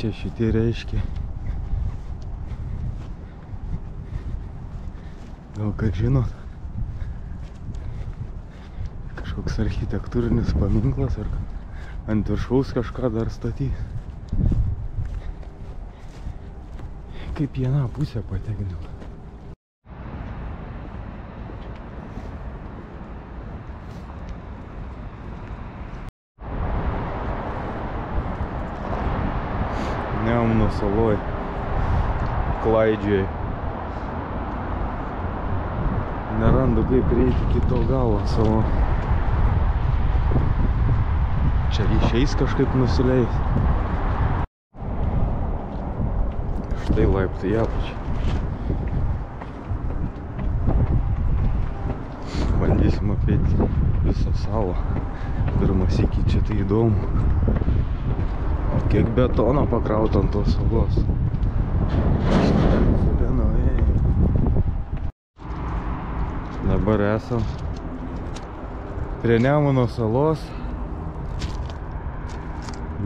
Čia šitie reiškia? Gal ką žinot? Kažkoks architektūrinis paminklas ar ant viršaus kažką dar statys. Kaip į vieną pusę patekdavo. Saloj. Klaidžiai. Nerandu kaip prieiti iki to galo savo. Čia išeis kažkaip nusileis. Štai laiptai į apačią. Bandysim apeiti visą salą. Pirmas iki čia tai įdomu. Kiek betono pakrauta ant tos salos. Dabar esam prie Nemuno salos.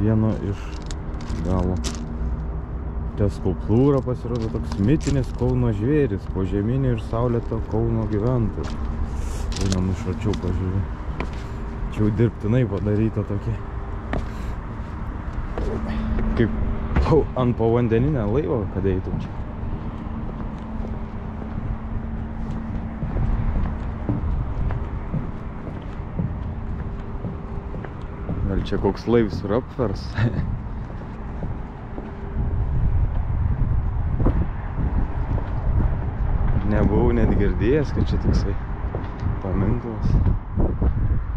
Vieno iš galo. Čia skulptūra pasirodo toks mitinis Kauno žvėris, požeminė ir saulėto Kauno gyventojų. Einam iš arčiau pažiūrėti. Čia jau dirbtinai padaryta tokia. Kaip ant povandeninio laivo, kad eitum čia. Gal čia koks laivs ir apvers? Nebuvau net girdėjęs, kad čia toksai paminklas.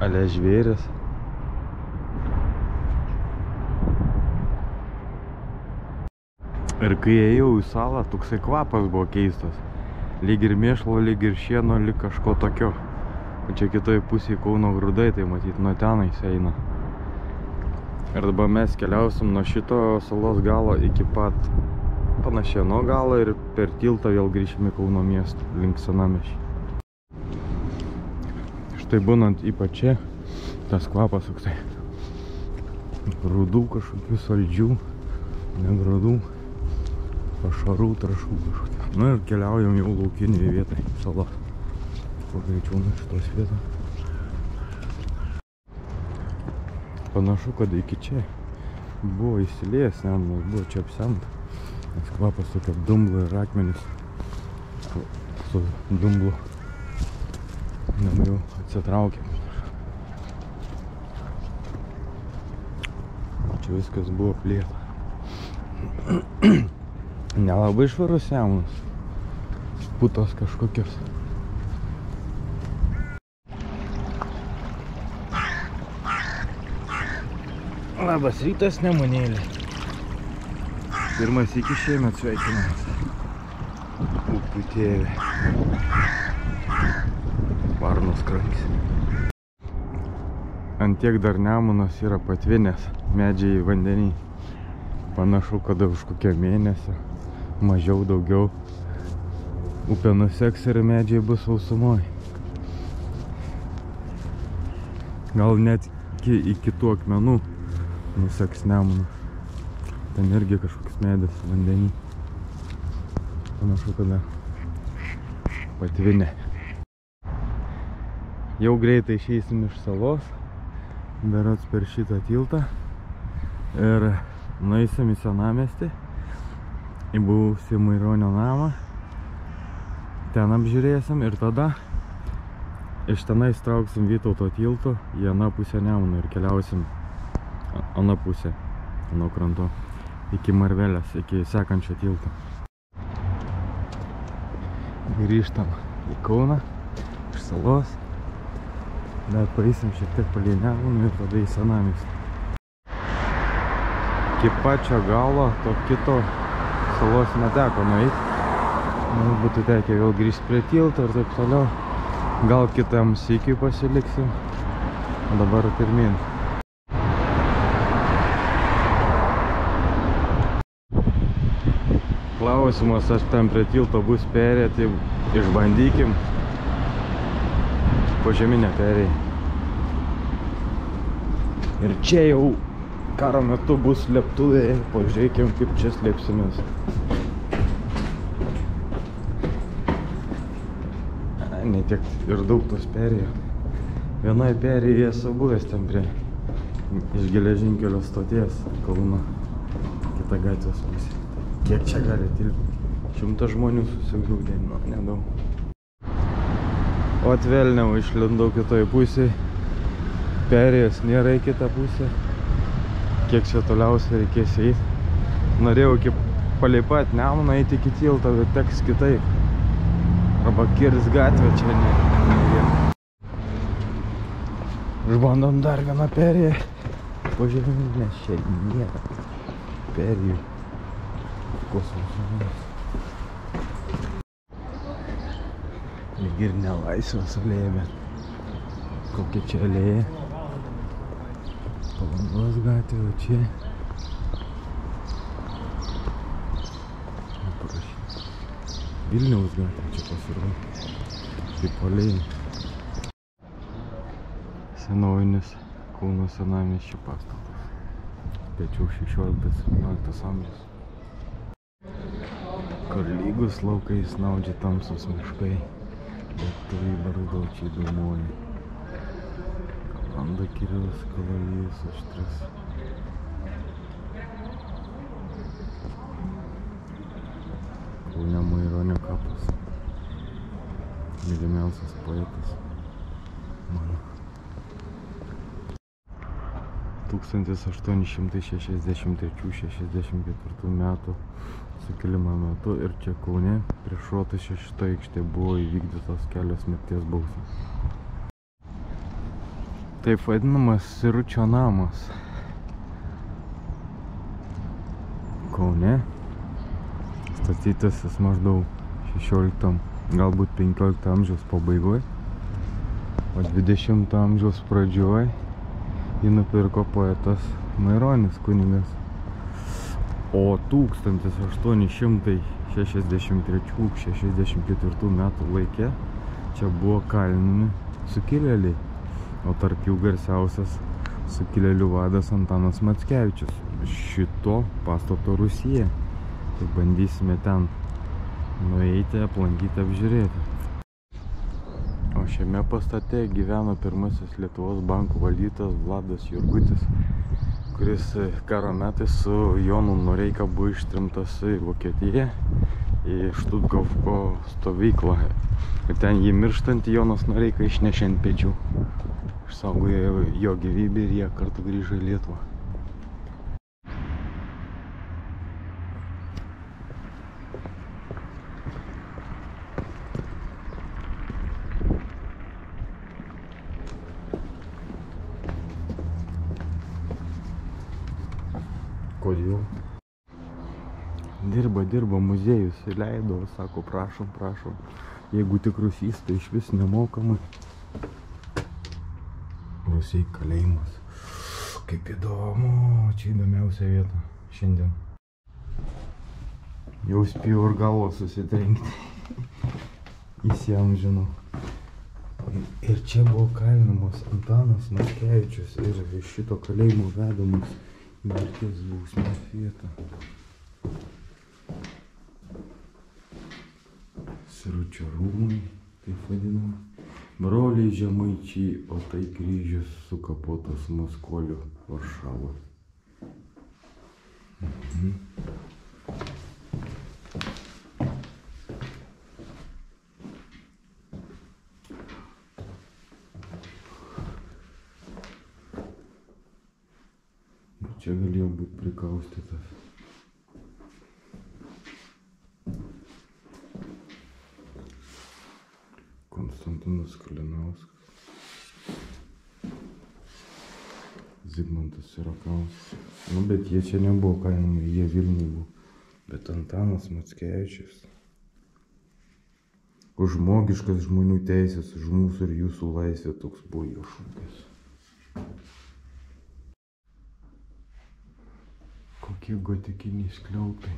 Ale žvėris. Ir kai ėjau į salą, toksai kvapas buvo keistas. Lyg ir mėšlo, lyg ir šieno, lyg kažko tokio. O čia kitoj pusėje Kauno grūdai, tai matyt nuo tenais eina. Ir dabar mes keliausim nuo šito salos galo iki pat panašieno galo ir per tiltą vėl grįšime Kauno miestą link senamiesčio. Štai būnant ypač čia, tas kvapas toksai grūdų kažkokių saldžių, ne grūdų, pašarų, trašų kažkokių. Na ir keliaujam jau laukinėje vietai, sala. Kuo greičiau nuo šitos vietos. Panašu, kad iki čia buvo įsiliejęs nemunas, buvo čia apsemta. Nes kvapas tokia dumblo ir akmenys su dumblu. Dabar jau atsitraukėm. Čia viskas buvo plėta. Nelabai švarus nemunas. Putos kažkokios. Labas rytas, nemunėlė. Pirmas iki šiemet sveikinamas. Uputėlė. Varnos kranks. Antiek dar nemunas yra patvinęs, medžiai vandenį. Panašu, kad už kokią mėnesį, mažiau daugiau, upė nuseks ir medžiai bus sausumoj. Gal net iki, iki tų akmenų nuseks nemunas. Ten irgi kažkoks medis vandenį. Panašu, kada patvinė. Jau greitai išeisim iš salos, berots per šitą tiltą ir nueisim į senamiestį, į buvusį Maironio namą. Ten apžiūrėsim ir tada iš tenais trauksim Vytauto tiltų į aną pusę Nemuno ir keliausim aną pusę, nuo kranto, iki Marvelės, iki sekančio tilto. Grįžtam į Kauną iš salos. Dar paeisim šiek tiek palei Nemuną ir tada į senamiestį. iki pačio galo to kito salos neteko nueiti. Mums būtų tekę vėl grįžti prie tilto ir taip toliau. Gal kitam sykiui pasiliksim. Dabar pirmin. Klausimas, aš ten prie tilto bus perė, tai išbandykim. Požeminę perėj. Ir čia jau karo metu bus slėptuvė, pažiūrėkim kaip čia slėpsimės. Ne tiek ir daug tos perėjo. Vienai perėjai esu buvęs ten prie iš geležinkelio stoties Kauno. Kita gatvės pusė. Kiek čia gali tilpti? Šimtas žmonių susigrūdė, nu, nedaug. O atvelniau išlindau kitoj pusėje. Perėjęs nėra į kitą pusę. Kiek čia toliausiai reikės eiti. Norėjau iki palei pat nemuną eiti iki tilto, bet teks kitaip. Arba kirs gatvę čia ne, ne. Išbandom dar vieną perėją. Pažiūrėjom, nes čia nėra perėjų. Kosmoso. Lyg ir nelaisvas alėja, bet kokia čia alėja. Palangos gatvė, o čia. Parašyta? Vilniaus gatvė čia pasirodo. Alėja. Senovinis Kauno senamiesčio pastatas. Pečiau 16-17 amžius. Kur lygus laukai snaudžia tamsus miškai. Lietuviai barzdočiai dūmoja. Kalanda Kirilas kalavijas aštras. Kaune Maironio kapas. Mylimiausias poetas. Mano. 1863-64 metų sukilimo metu ir čia Kaune prieš Rotušę šita aikštė buvo įvykdytos kelios mirties bausmės. Taip vadinamas Siručio namas. Kaune statytas jis maždaug 16, galbūt 15 amžiaus pabaigoje, o 20 amžiaus pradžioje jį nupirko poetas Maironis kunigas. O 1863-64 metų laikė čia buvo kalinami sukilėliai, o tarp jų garsiausias sukilėlių vadas Antanas Mackevičius. Šito pastato Rusija. Tai bandysime ten nueiti, aplankyti, apžiūrėti. O šiame pastate gyveno pirmasis Lietuvos bankų valdytas Vladas Jurgutis, kuris karo metais su Jonu Noreika buvo ištrimtas į Vokietiją, į Štutgofko stovyklą. Ir ten jį mirštant Jonas Noreika išnešė ant pečių. Išsaugojo jo gyvybę ir jie kartu grįžo į Lietuvą. Kodėl? Dirba, muziejus, įleido, sako, prašom, prašom. Jeigu tik rusys, tai iš vis nemokamai. Rusiai kalėjimas. Kaip įdomu, čia įdomiausia vieta šiandien. Jau spėjau ir galvą susitrenkti. Įsiamžinau. Ir čia buvo kalinamas Antanas Mackevičius ir iš šito kalėjimo vedamas į mirties bausmės vietą. Siručio rūmai, taip vadinami. Broliai žemaičiai, o tai kryžius sukapotas Maskoliu Varšavo. Mhm. Čia galėjo būti prikaustytas. Sirakauskas. Nu, bet jie čia nebuvo kainami, jie Vilniui buvo. Bet Antanas Mackevičius. Už žmogiškas žmonių teisės, už mūsų ir jūsų laisvę toks buvo jo šūkis. Kokie gotikiniai skliautai.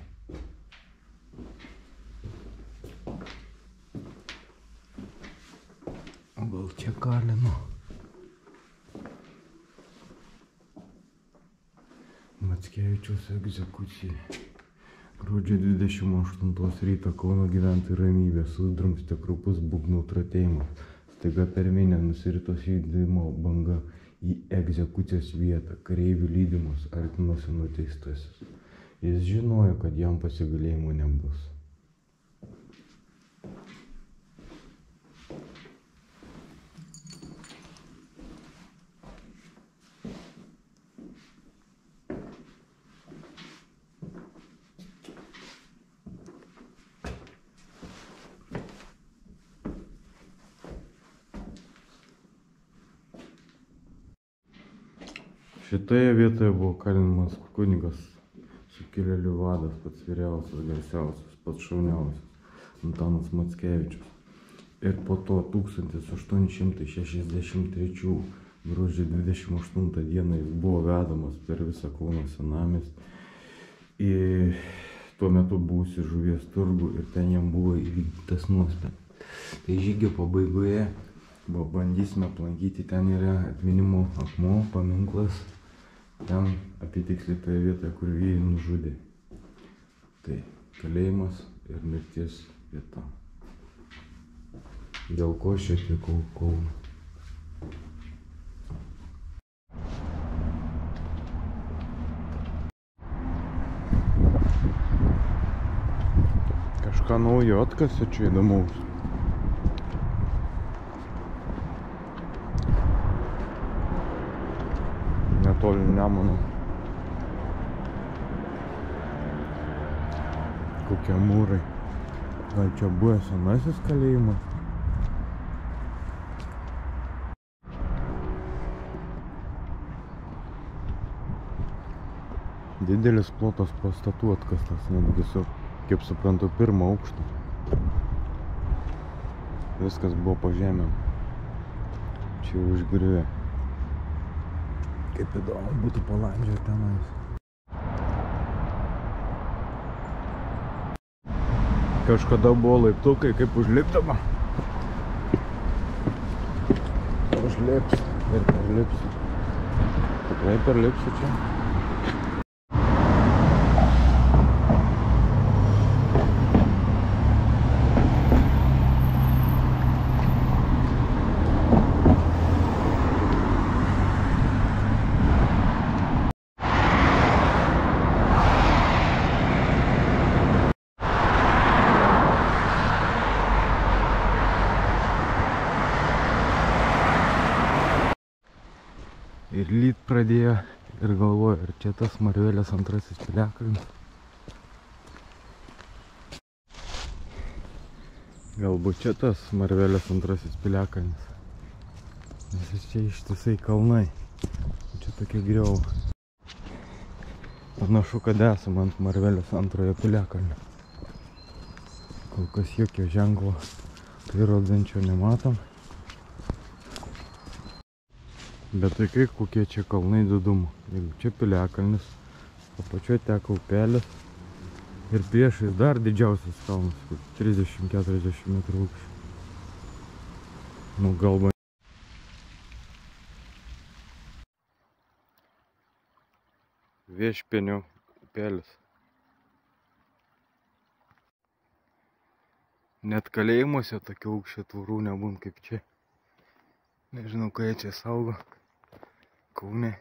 Gal čia kalino? Mackevičiaus egzekucija. Gruodžio 28 ryto Kauno gyventojų ramybė sudrumstė krupus būgnų tratėjimas. Staiga per minę nusiritos judimo banga į egzekucijos vietą. Kareivių lydimus artinosi nuteistasis. Jis žinojo, kad jam pasigalėjimo nebus. Šitoje vietoje buvo kalinamas kunigas, sukilėlių vadas, pats vyriausias, garsiausias, pats šauniausias, Antanas Mackevičius. Ir po to 1863 gruodžio 28 dieną jis buvo vedamas per visą Kauno senamestį į tuo metu buvusi žuvies turgų ir ten jam buvo įvykdytas nuosprendis. Tai žygio pabaigoje bandysime aplankyti, ten yra atminimo akmuo, paminklas, ten apitiksliai toje vietoje, kur jį nužudė. Tai kalėjimas ir mirties vieta. Dėl ko atvykau į Kauną. Kažką naujo atkasė čia įdomaus. Nemuno. Kokie mūrai. Gal čia buvo senasis kalėjimas? Didelis plotas pastatų atkastas, netgi su, kaip suprantu, pirmą aukštą. Viskas buvo po žemėm. Čia užgriuvę. Kaip įdomu būtų palandžioti tenais. Kažkada buvo laiptukai, kaip užlipdama. Užlips ir perlipsiu. Tikrai perlipsiu čia. Ir lyt pradėjo ir galvoju, ar čia tas Marvelės antrasis piliakalnis. Galbūt čia tas Marvelės antrasis piliakalnis. Nes čia ištisai kalnai. Čia tokia griova. Panašu, kad esam ant Marvelės antrojo piliakalnio. Kol kas jokio ženklo tai rodančio nematom. Bet tai kaip kokie čia kalnai didumo. Jeigu čia piliakalnis, apačioje teka upelis ir priešais dar didžiausias kalnas, kur 30-40 metrų aukščio. Nu galba. Viešpenio upelis. Net kalėjimuose tokių aukščio tvorų nebūn kaip čia. Nežinau, jie čia saugo. Kaune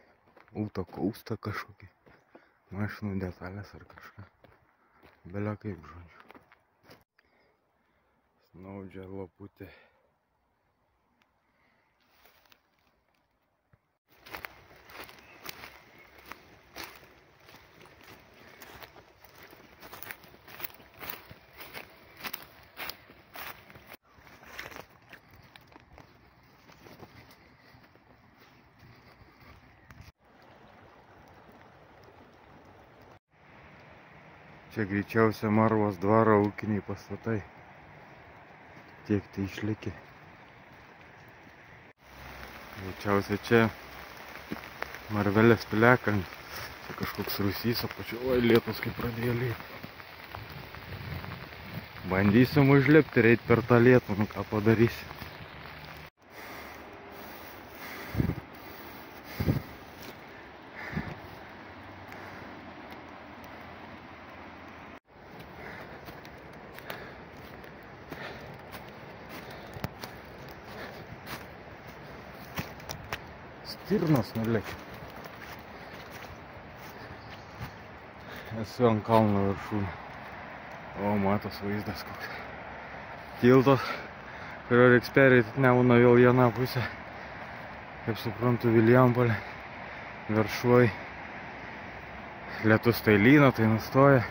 auto kaustą kažkokį. Mašinų detalės ar kažką. Belia kaip žodžiu. Snaudžia laputė. Čia greičiausia Marvos dvaro ūkiniai pastatai. Tiek tai išlikė. Greičiausia čia Marvelės piliakalnis. Čia kažkoks rusys apačiu. Oi, lietus kaip pradėjo lėti. Bandysim užlipti ir eit per tą lietų, nu ką padarysi. Stirnas nulėkė. Esu ant kalno viršūnė. O, matos vaizdas koks. Tiltas, kurio reiks perėti Nemuno vėl vieną pusę. Kaip suprantu, Vilijampolė. Viršuoj. Lietus tai lyna, tai nustoja.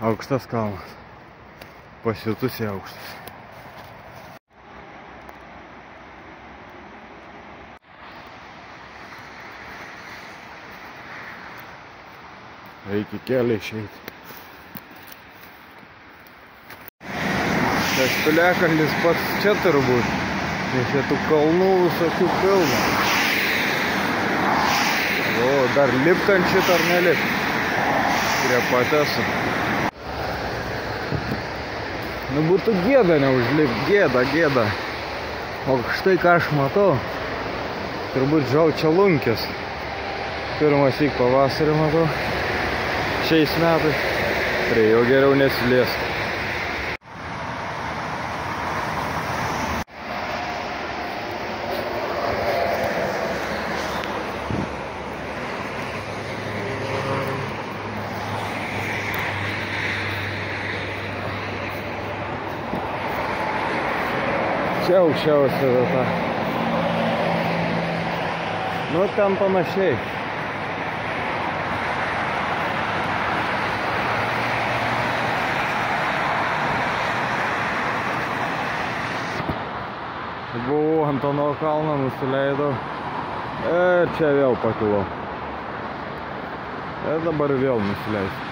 Aukštas kalnas. Pasiutusiai aukštas. Reikia kelią išeiti. Tas piliakalnis pats čia turbūt. Nes čia tų kalnų visokių pilna. O, dar lipt ant šitą ar nelipt? Prie patesų. Nu būtų gėda neužlipt, gėda, gėda. O štai ką aš matau, turbūt žaučia lunkės. Pirmas įk pavasarį matau šiais metais. Prie jo geriau nesiliesk. Čia aukščiausia vieta. Nu, ten panašiai. Ant ano kalno, nusileidau. Ir čia vėl pakilau. Ir dabar vėl nusileisiu.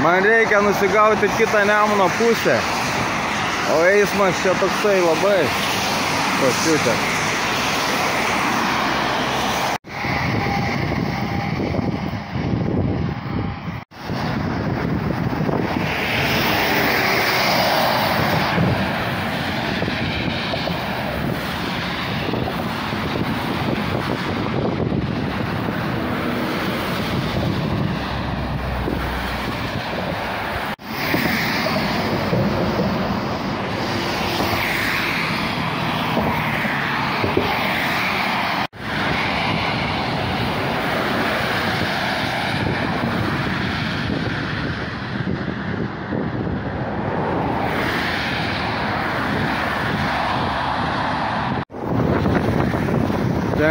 Man reikia nusigauti kitą Nemuno pusę. O eismas čia toksai labai pasiutęs.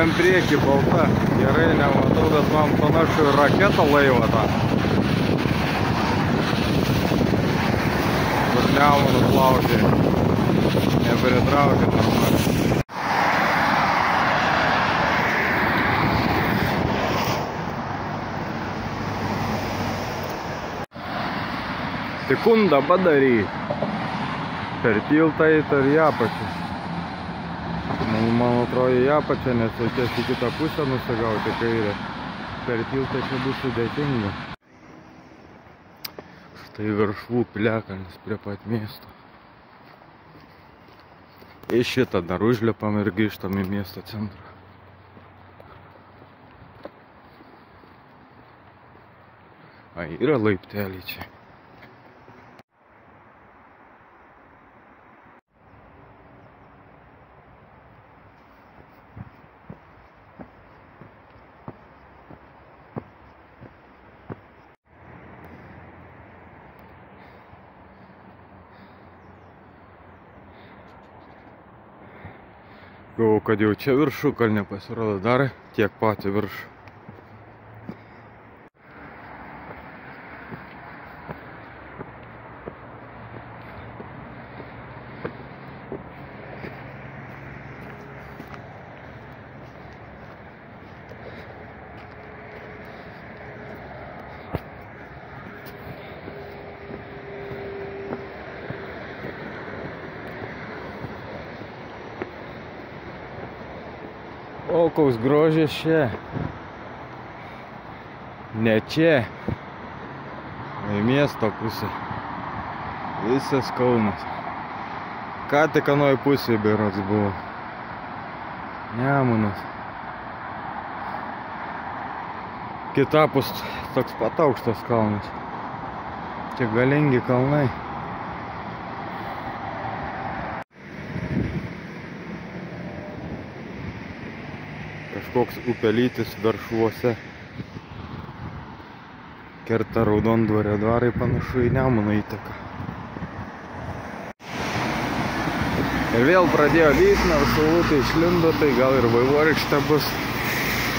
Ten prieki balta. Gerai, nematau, bet man panašu į raketą laivą tą. Kur nemonų plaukė. Nepritraukė normaliai. Sekundą padary. Per tiltą eit ar į apačią. Man, man atrodo į apačią, nes reikės į kitą pusę nusigauti kairę. Per tiltą čia bus sudėtinga. Štai viršvų piliakalnis prie pat miesto. Į šitą dar užlipam ir grįžtam į miesto centrą. Ai, yra laipteliai čia. Galvoju, kad jau čia viršų kalne pasirodo dar tiek patį viršų. O, koks grožis čia. Ne čia. Į miesto pusę. Visas Kaunas. Ką tik anoj pusėje berods buvo. Nemunas. Kitapus toks pat aukštas kalnas. Čia galingi kalnai. Kažkoks upelytis viršuose. Kerta raudondvario dvarai panašu į Nemuno įtaką. Ir vėl pradėjo lyti, nors saulutė išlindo, tai gal ir vaivorykštė bus.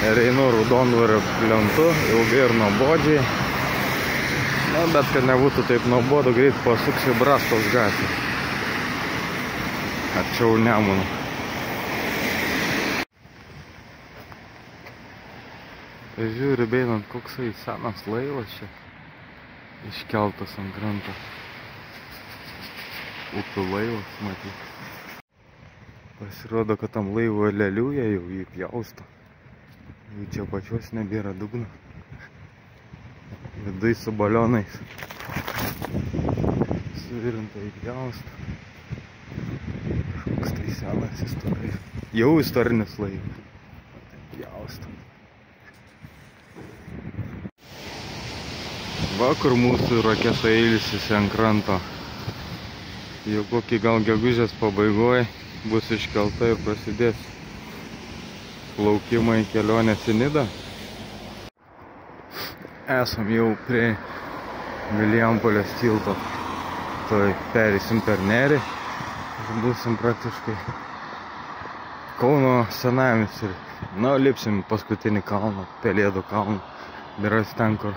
Ir einu raudondvario plentu, ilgai ir nuobodžiai. Na, bet kad nebūtų taip nuobodu, greit pasuksiu Brastos gatvę. Arčiau Nemuno. Tai žiūri, beinant, koksai senas laivas čia iškeltas ant kranto. Upių laivas, matyt. Pasirodo, kad tam laivo leliuja jau jį pjausto. Jų čia pačios nebėra dugno. Vidai su balionais. Suvirinta į pjausto. Kažkoks tai senas istorijas. Jau istorinis laivas. Pjausto. Va, kur mūsų raketa ilsisi ant kranto. Jau kokį gal gegužės pabaigoje bus iškelta ir prasidės plaukimai kelionės į Nidą. Esam jau prie Vilijampolės tilto. Toj perėsim per nerį ir būsim praktiškai Kauno senamis ir, na, lipsim paskutinį kalną, Pelėdų kalną. Beras ten, kur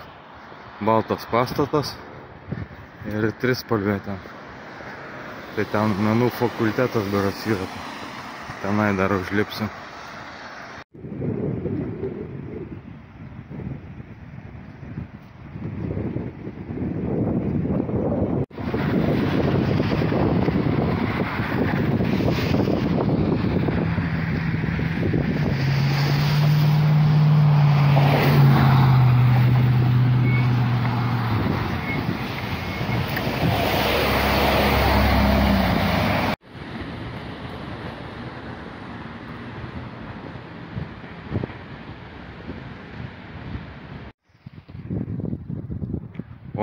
baltas pastatas ir trispalvė ten. Tai ten menų fakultetas beras yra. Tenai dar užlipsim.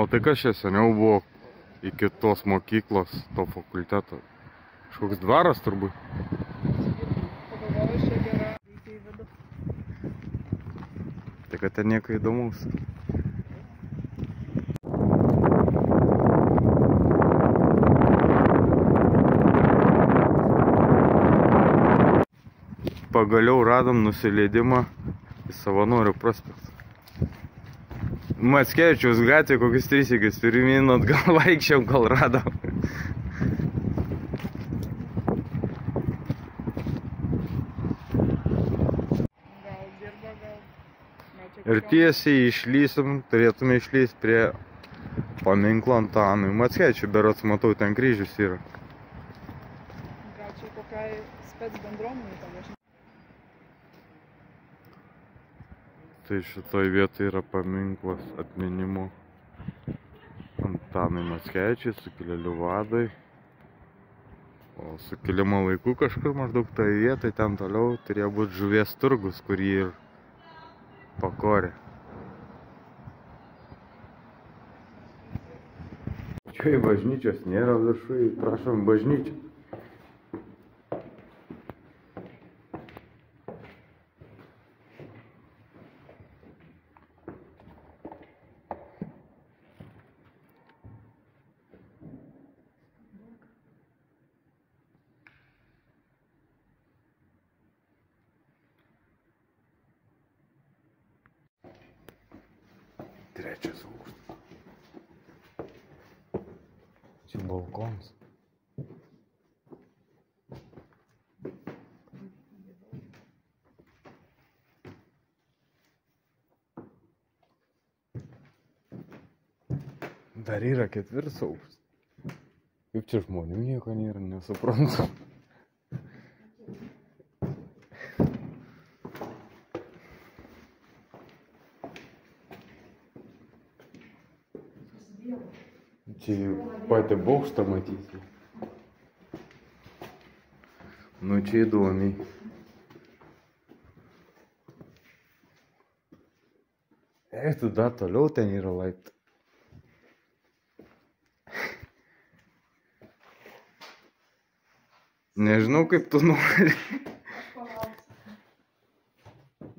O tai kas čia seniau buvo iki tos mokyklos, to fakulteto? Kažkoks dvaras turbūt. Tai kad ten nieko įdomaus. Pagaliau radom nusileidimą į Savanorių prospektą. Mackevičiaus gatvė kokius tris įgis pirmyn atgal vaikščiam, kol radom. Ir tiesiai išlysim, turėtume išlysti prie paminklo Antanui Mackevičiui, berots matau, ten kryžius yra. Gal čia kokiai spec bendruomeniai panašiai. Tai šitoj vietoj yra paminklas atminimo Antanui Mackevičiui, sukilėlių vadai. O sukilimo laikų kažkur maždaug toje vietoje, ten toliau turėjo būti žuvies turgus, kurį ir pakorė. Čia bažnyčios nėra viršui, prašom bažnyčią. Trečias aukštas. Čia balkonas. Dar yra ketvirtas aukštas. Kaip čia žmonių nieko nėra, nesuprantu. Čia patį bokštą matyti. Nu čia įdomiai. Ei, tu dar toliau ten yra laiptai. Nežinau, kaip tu nori.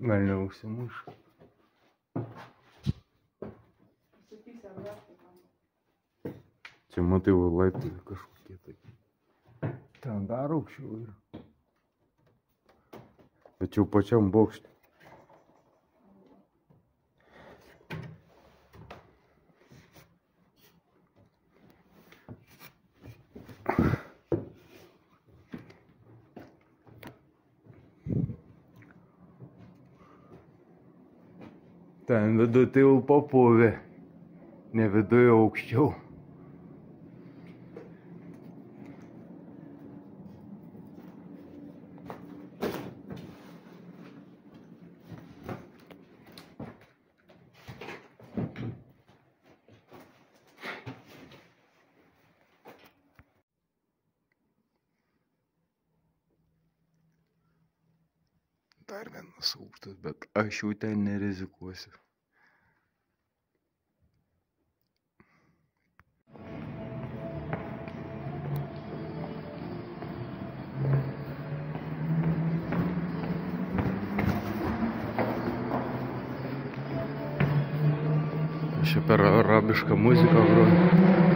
Gal neužsimuš. Čia matai, laiptai kažkokie tai. Ten dar aukščiau yra. Bet jau pačiam bokšte. Ten viduj tai jau papuvė. Ne viduj o aukščiau. Dar vienas aukštas, bet aš jau ten nerizikuosiu. Aš čia per arabišką muziką groju.